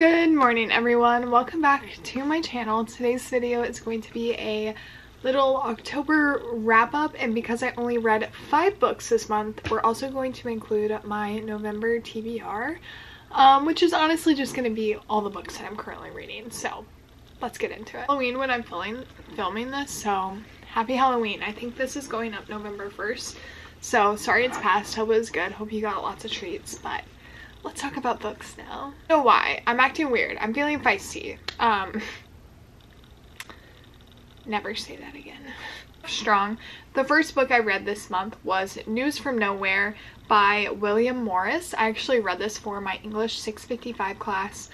Good morning everyone, welcome back to my channel. Today's video is going to be a little October wrap up and because I only read five books this month, we're also going to include my November TBR, um, which is honestly just going to be all the books that I'm currently reading. So let's get into it. Halloween when I'm filming, filming this, so happy Halloween. I think this is going up November 1st, so sorry it's past, hope it was good, hope you got lots of treats, but let's talk about books now. Know why. I'm acting weird. I'm feeling feisty. Um, never say that again. Strong. The first book I read this month was News from Nowhere by William Morris. I actually read this for my English 655 class.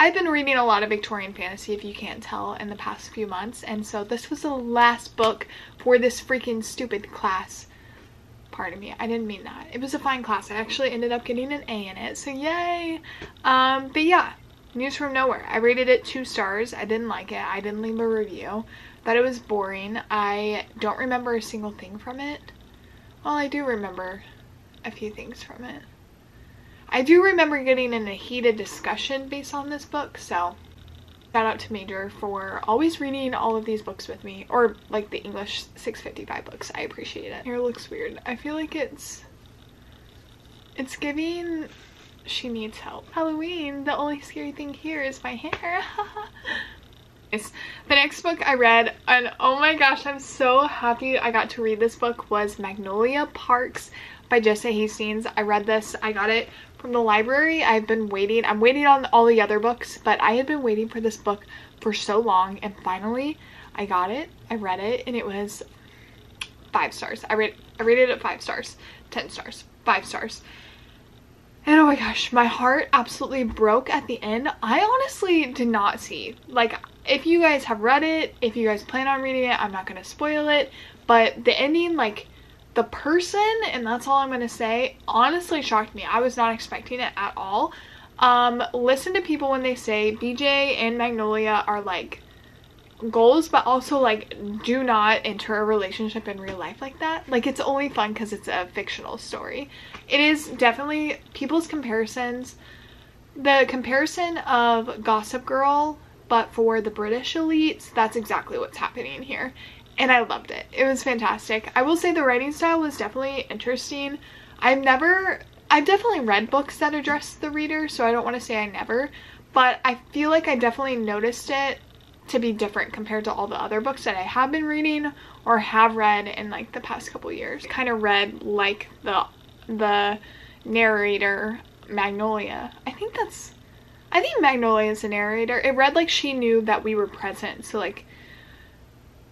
I've been reading a lot of Victorian fantasy, if you can't tell, in the past few months, and so this was the last book for this freaking stupid class pardon me. I didn't mean that. It was a fine class. I actually ended up getting an a in it so yay. Um but yeah news from nowhere. I rated it two stars. I didn't like it. I didn't leave a review thought it was boring. I don't remember a single thing from it. Well i do remember a few things from it. I do remember getting in a heated discussion based on this book so Shout out to Major for always reading all of these books with me, or like the English 655 books. I appreciate it. Hair looks weird. I feel like it's, it's giving she needs help. Halloween, the only scary thing here is my hair. the next book I read, and oh my gosh, I'm so happy I got to read this book, was Magnolia Parks by Jessa Hastings. I read this, I got it from the library. I've been waiting, I'm waiting on all the other books, but I had been waiting for this book for so long and finally I got it, I read it, and it was five stars. I read I rated it five stars, 10 stars, five stars. And oh my gosh, my heart absolutely broke at the end. I honestly did not see, like, if you guys have read it, if you guys plan on reading it, I'm not to spoil it, but the ending, like, the person, and that's all I'm going to say, honestly shocked me. I was not expecting it at all. Um, listen to people when they say BJ and Magnolia are like goals, but also like do not enter a relationship in real life like that. Like it's only fun because it's a fictional story. It is definitely people's comparisons. The comparison of Gossip Girl, but for the British elites, that's exactly what's happening here and I loved it. It was fantastic. I will say the writing style was definitely interesting. I've never, I've definitely read books that address the reader, so I don't want to say I never, but I feel like I definitely noticed it to be different compared to all the other books that I have been reading or have read in like the past couple years. Kind of read like the the narrator Magnolia. I think that's I think Magnolia is the narrator. It read like she knew that we were present. So like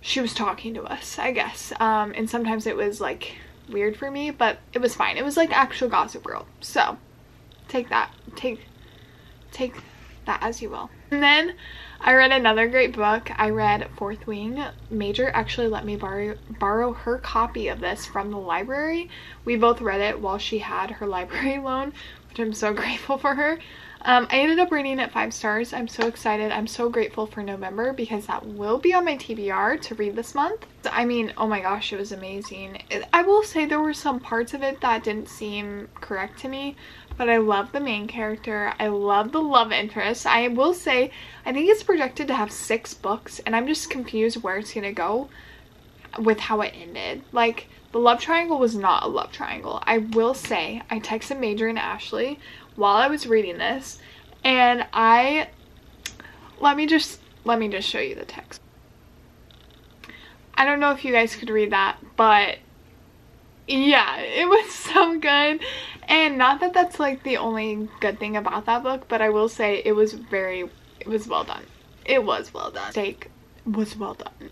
she was talking to us, I guess. Um, and sometimes it was like weird for me, but it was fine. It was like actual Gossip Girl. So take that, take, take that as you will. And then I read another great book. I read Fourth Wing. Major actually let me borrow borrow her copy of this from the library. We both read it while she had her library loan, which I'm so grateful for her. Um, I ended up rating it five stars. I'm so excited. I'm so grateful for November because that will be on my TBR to read this month. I mean, oh my gosh, it was amazing. I will say there were some parts of it that didn't seem correct to me, but I love the main character. I love the love interest. I will say, I think it's projected to have six books, and I'm just confused where it's gonna go with how it ended. Like, the love triangle was not a love triangle. I will say, I texted Major and Ashley while I was reading this and I let me just let me just show you the text. I don't know if you guys could read that, but yeah, it was so good. And not that that's like the only good thing about that book, but I will say it was very, it was well done. It was well done. Steak was well done.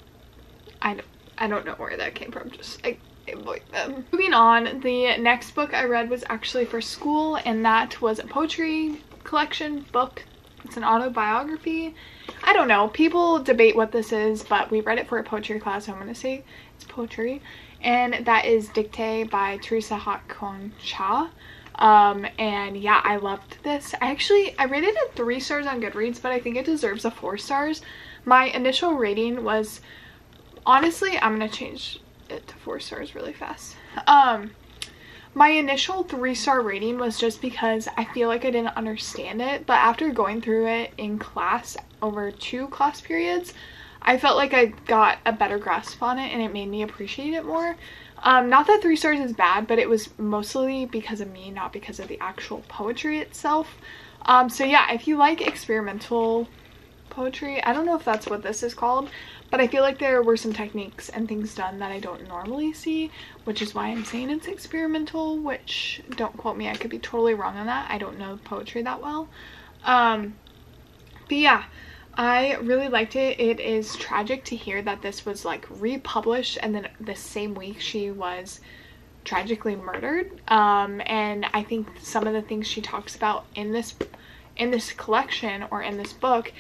I don't, I don't know where that came from. Just like avoid them. Moving on, the next book I read was actually for school and that was a poetry collection book. It's an autobiography. I don't know. People debate what this is, but we read it for a poetry class, so I'm going to say it's poetry. And that is Dictee by Teresa Hak Cha. Um, and yeah, I loved this. I actually, I rated it three stars on Goodreads, but I think it deserves a four stars. My initial rating was, honestly, I'm going to change it to four stars really fast. Um, my initial three star rating was just because I feel like I didn't understand it, but after going through it in class over two class periods, I felt like I got a better grasp on it and it made me appreciate it more. Um, not that three stars is bad, but it was mostly because of me, not because of the actual poetry itself. Um, so yeah, if you like experimental poetry, I don't know if that's what this is called, but I feel like there were some techniques and things done that I don't normally see, which is why I'm saying it's experimental, which don't quote me, I could be totally wrong on that. I don't know poetry that well. Um, but yeah, I really liked it. It is tragic to hear that this was like republished and then the same week she was tragically murdered. Um, and I think some of the things she talks about in this in this collection or in this book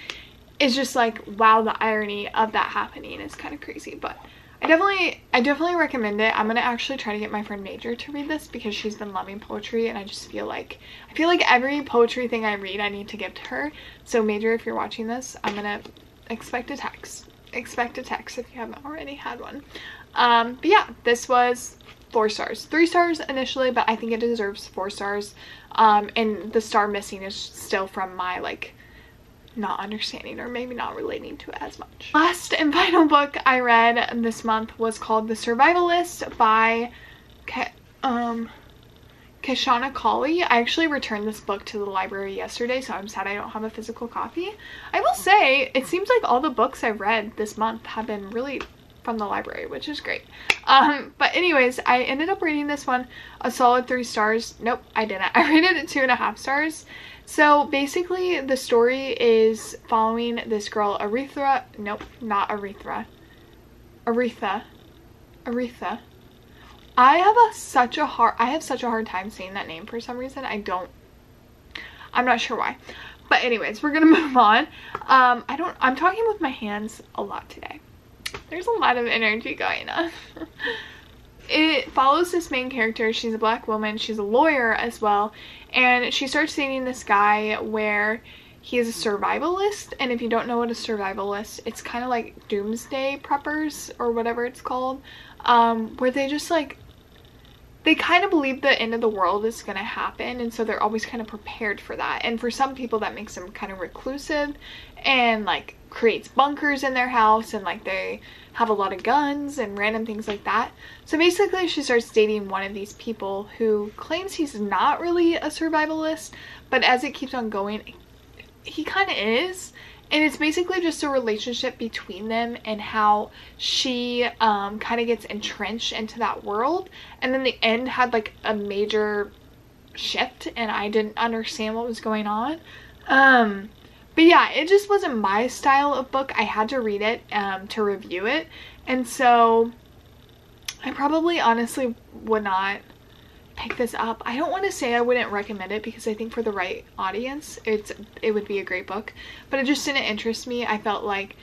is just like wow the irony of that happening is kind of crazy but I definitely I definitely recommend it. I'm gonna actually try to get my friend Major to read this because she's been loving poetry and I just feel like I feel like every poetry thing I read I need to give to her. So Major if you're watching this I'm gonna expect a text. Expect a text if you haven't already had one. Um, but yeah this was four stars. Three stars initially but I think it deserves four stars. Um, and the star missing is still from my like not understanding or maybe not relating to it as much. Last and final book I read this month was called The Survivalist by Ke um, Kashana Cauley. I actually returned this book to the library yesterday, so I'm sad I don't have a physical copy. I will say, it seems like all the books I've read this month have been really from the library, which is great. Um, but anyways, I ended up rating this one a solid three stars. Nope, I didn't. I rated it two and a half stars. So basically the story is following this girl Aretha, nope, not Aretha, Aretha, Aretha. I have a, such a hard, I have such a hard time saying that name for some reason. I don't, I'm not sure why. But anyways, we're gonna move on. Um, I don't, I'm talking with my hands a lot today. There's a lot of energy going on. it follows this main character. She's a black woman. She's a lawyer as well. And she starts dating this guy where he is a survivalist. And if you don't know what a survivalist, it's kind of like doomsday preppers or whatever it's called. Um, where they just like, they kind of believe the end of the world is going to happen. And so they're always kind of prepared for that. And for some people that makes them kind of reclusive and like creates bunkers in their house and like they have a lot of guns and random things like that. So basically she starts dating one of these people who claims he's not really a survivalist, but as it keeps on going, he kind of is. And it's basically just a relationship between them and how she um, kind of gets entrenched into that world. And then the end had like a major shift and I didn't understand what was going on. Um, but yeah, it just wasn't my style of book. I had to read it um, to review it. And so I probably honestly would not pick this up. I don't want to say I wouldn't recommend it because I think for the right audience, it's it would be a great book. But it just didn't interest me. I felt like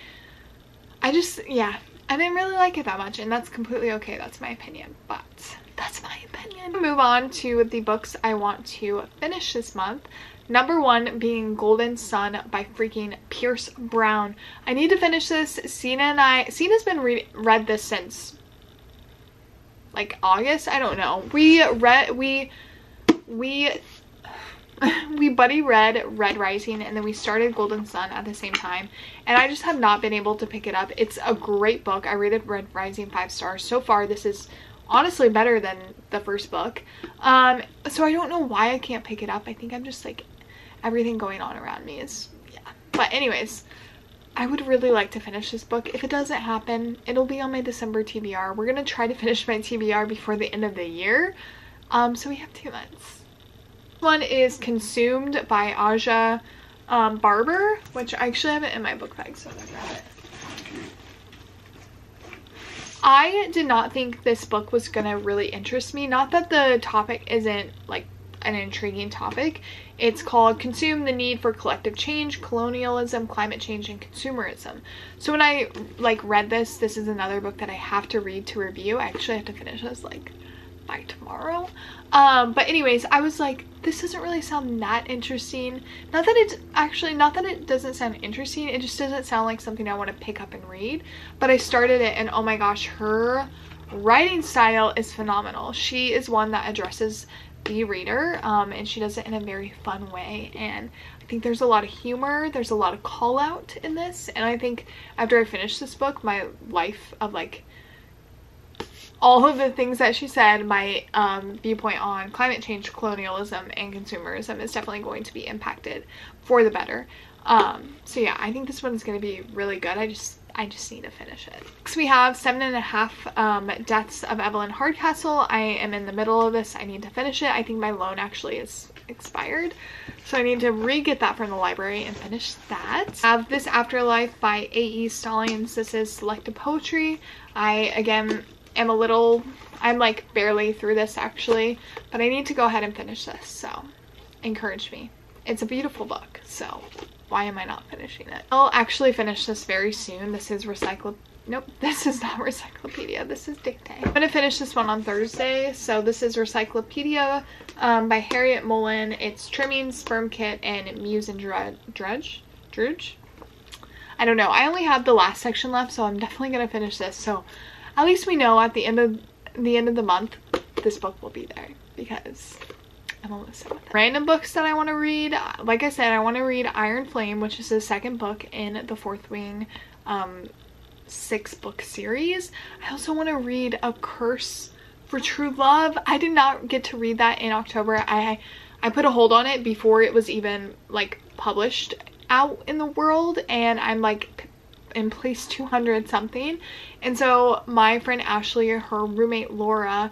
I just, yeah, I didn't really like it that much. And that's completely okay. That's my opinion. But that's my opinion. Move on to the books I want to finish this month. Number one being Golden Son by freaking Pierce Brown. I need to finish this. Cena and I, Cena's been re read this since like August. I don't know. We read, we, we, we buddy read Red Rising and then we started Golden Son at the same time. And I just have not been able to pick it up. It's a great book. I rated Red Rising five stars. So far, this is honestly better than the first book. Um, so I don't know why I can't pick it up. I think I'm just like everything going on around me is, yeah. But anyways, I would really like to finish this book. If it doesn't happen, it'll be on my December TBR. We're going to try to finish my TBR before the end of the year. Um, so we have two months. One is Consumed by Aja um, Barber, which I actually have it in my book bag, so I'm going to grab it. I did not think this book was going to really interest me. Not that the topic isn't like an intriguing topic. It's called Consume the Need for Collective Change, Colonialism, Climate Change, and Consumerism. So when I like read this, this is another book that I have to read to review. I actually have to finish this like by tomorrow. Um, but anyways, I was like, this doesn't really sound that interesting. Not that it's actually, not that it doesn't sound interesting, it just doesn't sound like something I want to pick up and read. But I started it and oh my gosh, her writing style is phenomenal. She is one that addresses the reader um, and she does it in a very fun way and I think there's a lot of humor, there's a lot of call out in this and I think after I finish this book my life of like all of the things that she said, my um, viewpoint on climate change, colonialism, and consumerism is definitely going to be impacted for the better. Um, so yeah, I think this one is going to be really good. I just I just need to finish it. Next we have Seven and a Half um, Deaths of Evelyn Hardcastle. I am in the middle of this. I need to finish it. I think my loan actually is expired. So I need to re-get that from the library and finish that. I have This Afterlife by A.E. Stallings. This is selected poetry. I, again, am a little, I'm like barely through this actually, but I need to go ahead and finish this. So encourage me. It's a beautiful book. So why am I not finishing it? I'll actually finish this very soon. This is Recycled Nope, this is not Recyclopedia. This is Dictee. I'm gonna finish this one on Thursday. So this is Recyclopedia um, by Harryette Mullen. It's Trimming, Sperm Kit, and Muse and Drudge. Drudge? Drudge? I don't know. I only have the last section left, so I'm definitely gonna finish this. So at least we know at the end of the end of the month, this book will be there because I'm almost done with it. Random books that I want to read. Like I said, I want to read Iron Flame, which is the second book in the Fourth Wing um, six book series. I also want to read A Curse for True Love. I did not get to read that in October. I I put a hold on it before it was even like published out in the world and I'm like in place 200 something and so my friend Ashley her roommate Laura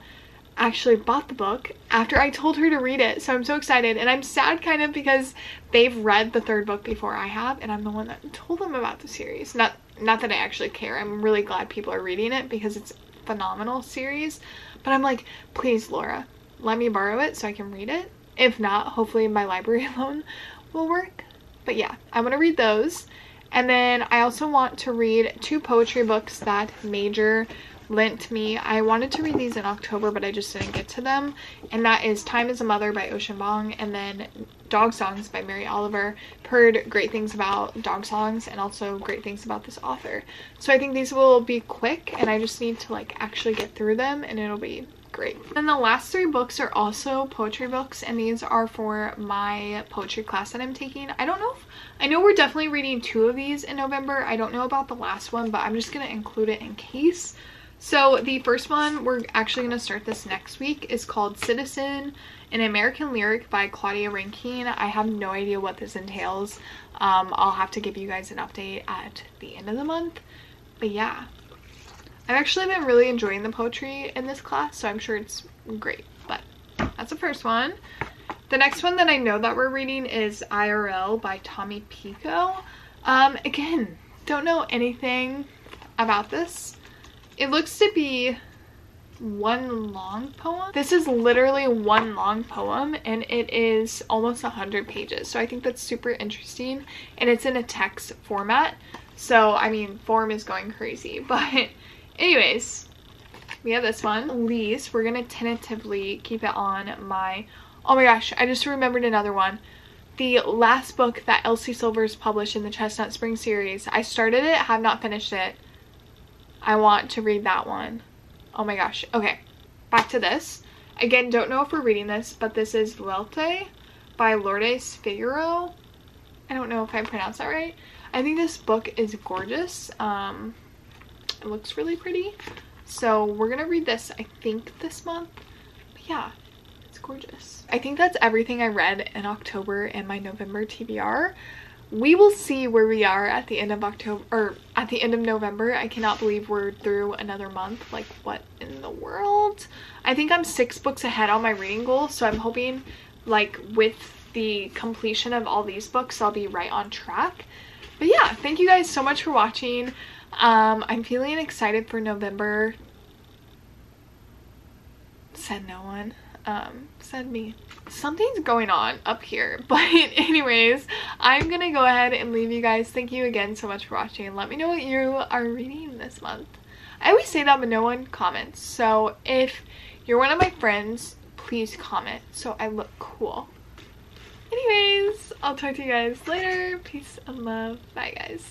actually bought the book after I told her to read it. So I'm so excited and I'm sad kind of because they've read the third book before I have and I'm the one that told them about the series. Not not that I actually care. I'm really glad people are reading it because it's a phenomenal series. But I'm like, please Laura, let me borrow it so I can read it. If not, hopefully my library loan will work. But yeah, I want to read those. And then I also want to read two poetry books that Major lent me. I wanted to read these in October, but I just didn't get to them. And that is Time is a Mother by Ocean Vuong and then Dog Songs by Mary Oliver. Heard great things about dog songs and also great things about this author. So I think these will be quick and I just need to like actually get through them and it'll be great. And the last three books are also poetry books and these are for my poetry class that I'm taking. I don't know if, I know we're definitely reading two of these in November. I don't know about the last one, but I'm just going to include it in case. So the first one, we're actually going to start this next week, is called Citizen, an American lyric by Claudia Rankine. I have no idea what this entails. Um, I'll have to give you guys an update at the end of the month. But yeah, I've actually been really enjoying the poetry in this class, so I'm sure it's great. But that's the first one. The next one that I know that we're reading is IRL by Tommy Pico. Um, again, don't know anything about this. It looks to be one long poem. This is literally one long poem and it is almost 100 pages. So I think that's super interesting and it's in a text format. So, I mean, form is going crazy. But anyways, we have this one. Least we're going to tentatively keep it on my... Oh my gosh, I just remembered another one. The last book that Elsie Silvers published in the Chestnut Spring series. I started it, have not finished it. I want to read that one. Oh my gosh. Okay, back to this. Again, don't know if we're reading this, but this is Vuelta by Lourdes Figueroa. I don't know if I pronounced that right. I think this book is gorgeous. Um, it looks really pretty. So we're gonna read this, I think, this month. But yeah, it's gorgeous. I think that's everything I read in October and my November TBR we will see where we are at the end of October or at the end of November. I cannot believe we're through another month. Like what in the world? I think I'm six books ahead on my reading goal. So I'm hoping like with the completion of all these books, I'll be right on track. But yeah, thank you guys so much for watching. Um, I'm feeling excited for November. Said no one um, said me. Something's going on up here. But anyways, I'm gonna go ahead and leave you guys. Thank you again so much for watching. Let me know what you are reading this month. I always say that but no one comments. So if you're one of my friends, please comment so I look cool. Anyways, I'll talk to you guys later. Peace and love. Bye guys.